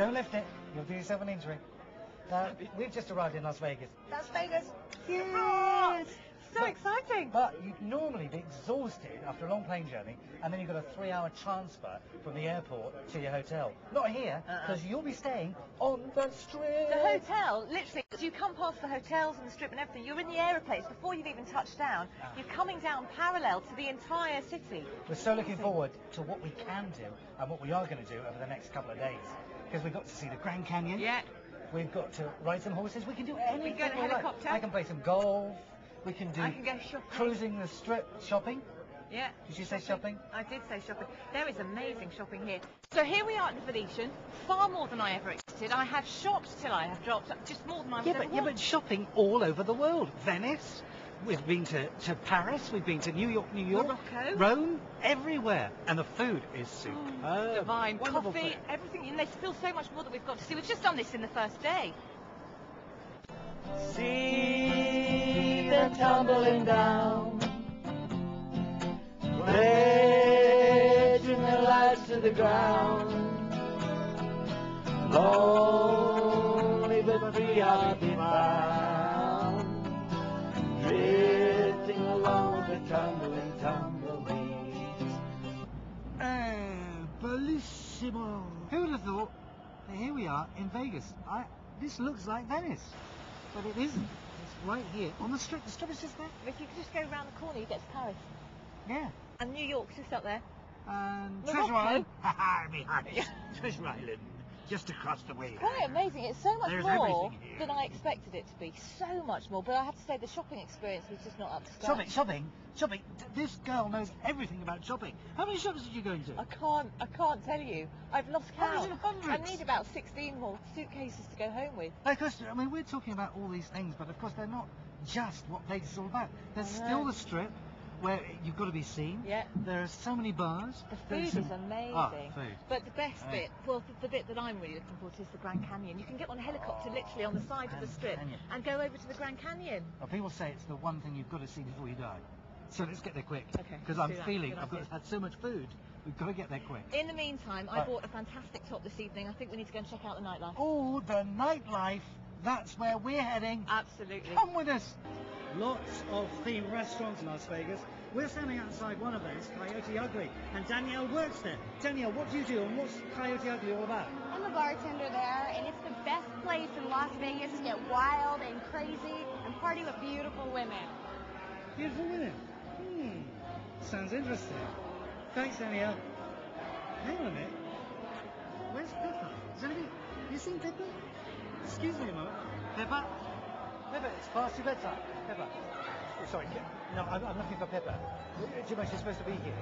Don't lift it. You'll do yourself an injury. Uh, we've just arrived in Las Vegas. Las Vegas. Yes! So But- you'd normally be exhausted after a long plane journey, and then you've got a three-hour transfer from the airport to your hotel. Not here, Uh-uh. because you'll be staying on the strip. The hotel, literally, as you come past the hotels and the strip and everything, you're in the aeroplanes before you've even touched down. Ah. You're coming down parallel to the entire city. We're so looking forward to what we can do and what we are going to do over the next couple of days. Because we've got to see the Grand Canyon. Yeah. We've got to ride some horses. We can do anything. go in a we like. helicopter. I can play some golf. We can do I can go shopping. cruising the strip, shopping. Yeah. Did you say shopping? I did say shopping. There is amazing shopping here. So here we are at the Venetian, far more than I ever expected. I have shopped till I have dropped, just more than I Yeah, ever but, yeah, but shopping all over the world. Venice. We've been to, to Paris. We've been to New York, New York, Morocco. Rome, everywhere, and the food is superb. Oh, Divine. Wonderful Coffee, food. everything. And there's still so much more that we've got to see. We've just done this in the first day. See the tumbling down, wedging their lives to the ground. Lonely but free I'll be found, drifting along with the tumbling tumbleweeds. Eh, bellissimo! Who would have thought that here we are in Vegas? I, this looks like Venice. But it isn't. It's right here on the strip. The strip is just there. If you could just go around the corner, you get to Paris. Yeah. And New York's just up there. And Morocco. Treasure Island. Ha ha. Treasure Island. Just across the way. Quite amazing. It's so much There's more than I expected it to be. So much more. But I have to say, the shopping experience was just not up to scratch. Shopping, shopping, shopping. This girl knows everything about shopping. How many shops did you go into? I can't. I can't tell you. I've lost count. I need about 16 more suitcases to go home with. Of course, I mean, we're talking about all these things, but of course they're not just what Vegas is all about. There's still the strip where you've got to be seen. Yeah. There are so many bars. The food There's is ah, amazing. Oh, food. But the best Oh. bit, well, the, the bit that I'm really looking forward to is the Grand Canyon. You can get on a helicopter oh, literally on the side of the strip Canyon. and go over to the Grand Canyon. Well, people say it's the one thing you've got to see before you die. So let's get there quick. Okay, Because I'm feeling I've got had so much food. We've got to get there quick. In the meantime, I bought a fantastic top this evening. I think we need to go and check out the nightlife. Oh, the nightlife. That's where we're heading. Absolutely. Come with us. Lots of themed restaurants in Las Vegas. We're standing outside one of those, Coyote Ugly, and Danielle works there. Danielle, what do you do and what's Coyote Ugly all about? I'm a bartender there, and it's the best place in Las Vegas to get wild and crazy and party with beautiful women. Beautiful women. Hmm. Sounds interesting. Thanks, Danielle. Hang on a minute. Where's Pepper? Is anybody... You seen Pepper? Excuse me a moment. Pepper? Pepper, it's past your bedtime. Pepper. Oh, sorry. No, I'm, I'm looking for Pepper. Know she's supposed to be here?